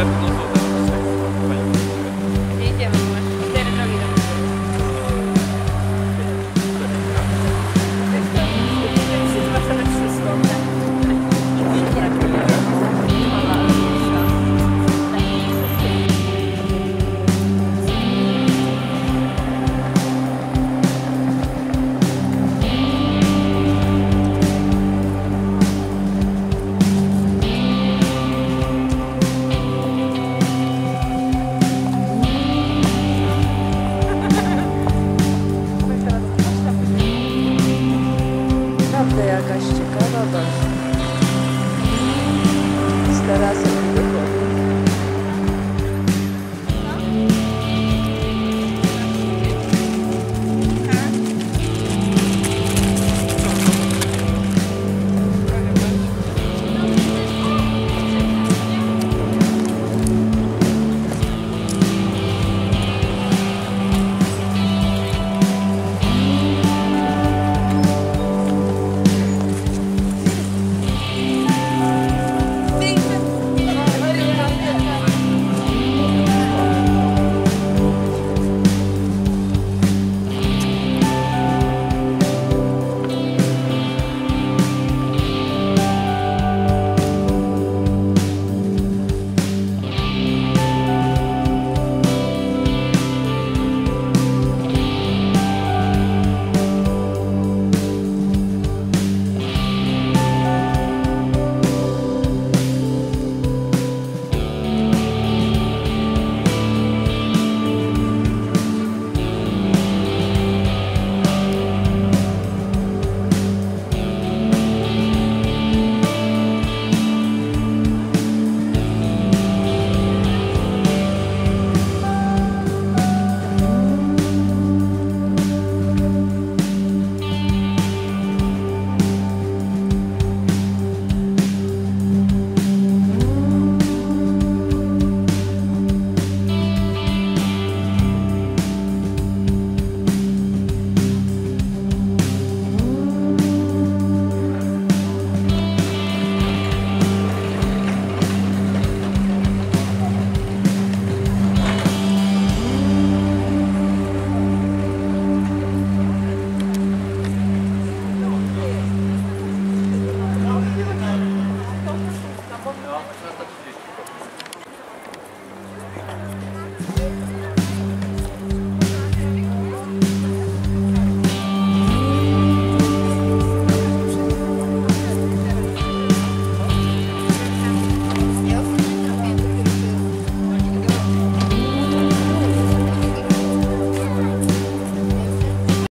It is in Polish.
Смерть назову. naprawdę jakaś ciekawa baza. Z